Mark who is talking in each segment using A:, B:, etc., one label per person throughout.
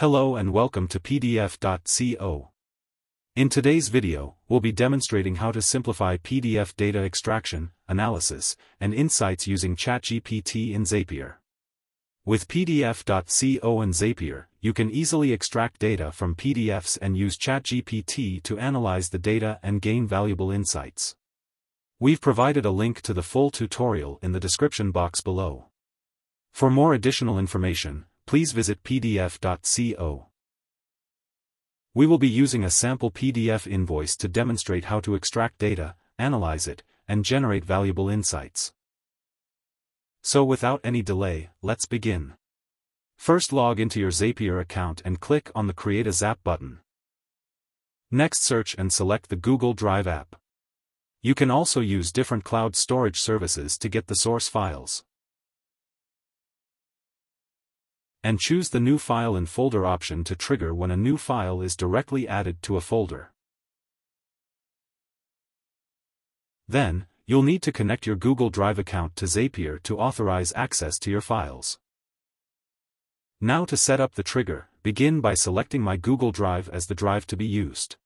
A: Hello and welcome to pdf.co. In today's video, we'll be demonstrating how to simplify PDF data extraction, analysis, and insights using ChatGPT in Zapier. With pdf.co and Zapier, you can easily extract data from PDFs and use ChatGPT to analyze the data and gain valuable insights. We've provided a link to the full tutorial in the description box below. For more additional information, please visit pdf.co. We will be using a sample PDF invoice to demonstrate how to extract data, analyze it, and generate valuable insights. So without any delay, let's begin. First log into your Zapier account and click on the Create a Zap button. Next search and select the Google Drive app. You can also use different cloud storage services to get the source files. And choose the New File and Folder option to trigger when a new file is directly added to a folder. Then, you'll need to connect your Google Drive account to Zapier to authorize access to your files. Now to set up the trigger, begin by selecting My Google Drive as the drive to be used.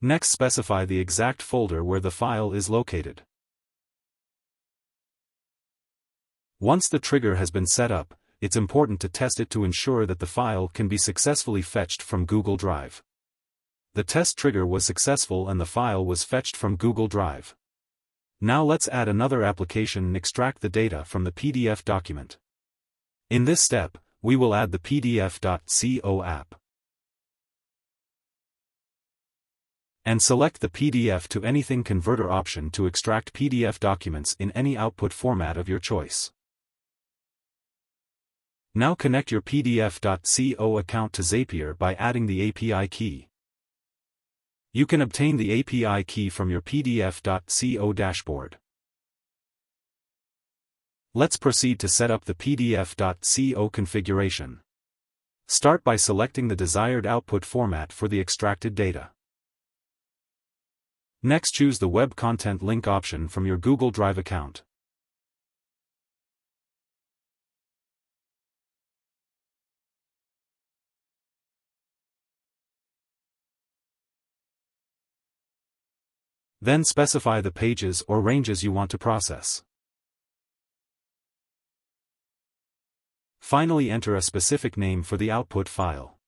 A: Next specify the exact folder where the file is located. Once the trigger has been set up, it's important to test it to ensure that the file can be successfully fetched from Google Drive. The test trigger was successful and the file was fetched from Google Drive. Now let's add another application and extract the data from the PDF document. In this step, we will add the pdf.co app. And select the PDF to anything converter option to extract PDF documents in any output format of your choice. Now connect your pdf.co account to Zapier by adding the API key. You can obtain the API key from your pdf.co dashboard. Let's proceed to set up the pdf.co configuration. Start by selecting the desired output format for the extracted data. Next choose the Web Content Link option from your Google Drive account. Then specify the pages or ranges you want to process. Finally enter a specific name for the output file.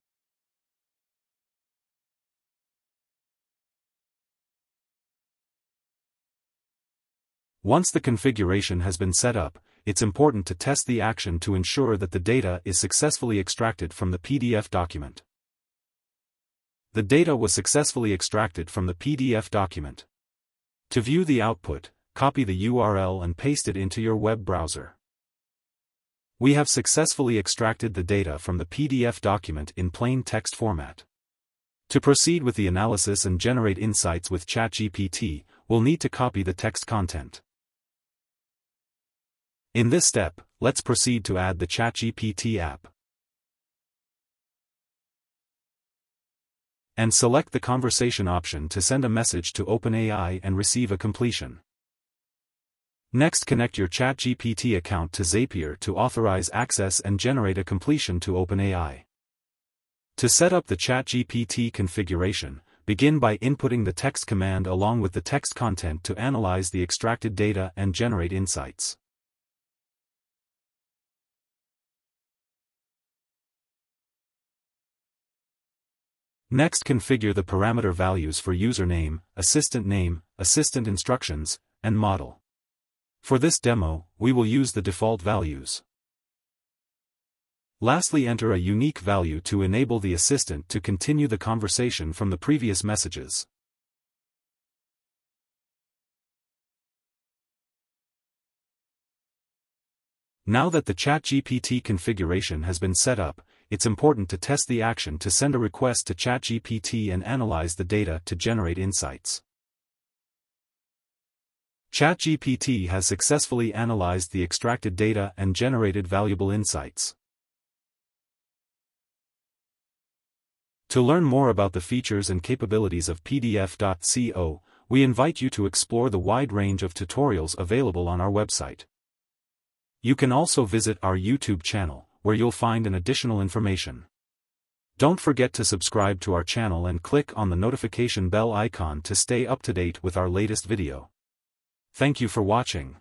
A: Once the configuration has been set up, it's important to test the action to ensure that the data is successfully extracted from the PDF document. The data was successfully extracted from the PDF document. To view the output, copy the URL and paste it into your web browser. We have successfully extracted the data from the PDF document in plain text format. To proceed with the analysis and generate insights with ChatGPT, we'll need to copy the text content. In this step, let's proceed to add the ChatGPT app. And select the conversation option to send a message to OpenAI and receive a completion. Next connect your ChatGPT account to Zapier to authorize access and generate a completion to OpenAI. To set up the ChatGPT configuration, begin by inputting the text command along with the text content to analyze the extracted data and generate insights. Next configure the parameter values for username, assistant name, assistant instructions, and model. For this demo, we will use the default values. Lastly enter a unique value to enable the assistant to continue the conversation from the previous messages. Now that the ChatGPT configuration has been set up, it's important to test the action to send a request to ChatGPT and analyze the data to generate insights. ChatGPT has successfully analyzed the extracted data and generated valuable insights. To learn more about the features and capabilities of pdf.co, we invite you to explore the wide range of tutorials available on our website. You can also visit our YouTube channel, where you'll find an additional information. Don't forget to subscribe to our channel and click on the notification bell icon to stay up to date with our latest video. Thank you for watching.